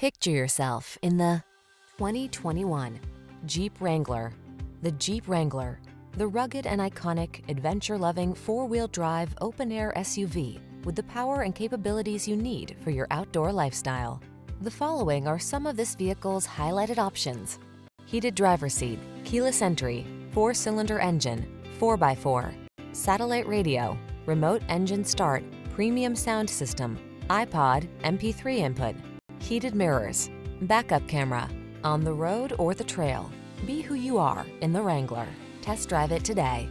Picture yourself in the 2021 Jeep Wrangler. The Jeep Wrangler, the rugged and iconic, adventure-loving four-wheel drive open-air SUV with the power and capabilities you need for your outdoor lifestyle. The following are some of this vehicle's highlighted options. Heated driver seat, keyless entry, four-cylinder engine, 4x4, satellite radio, remote engine start, premium sound system, iPod, MP3 input, heated mirrors, backup camera, on the road or the trail. Be who you are in the Wrangler. Test drive it today.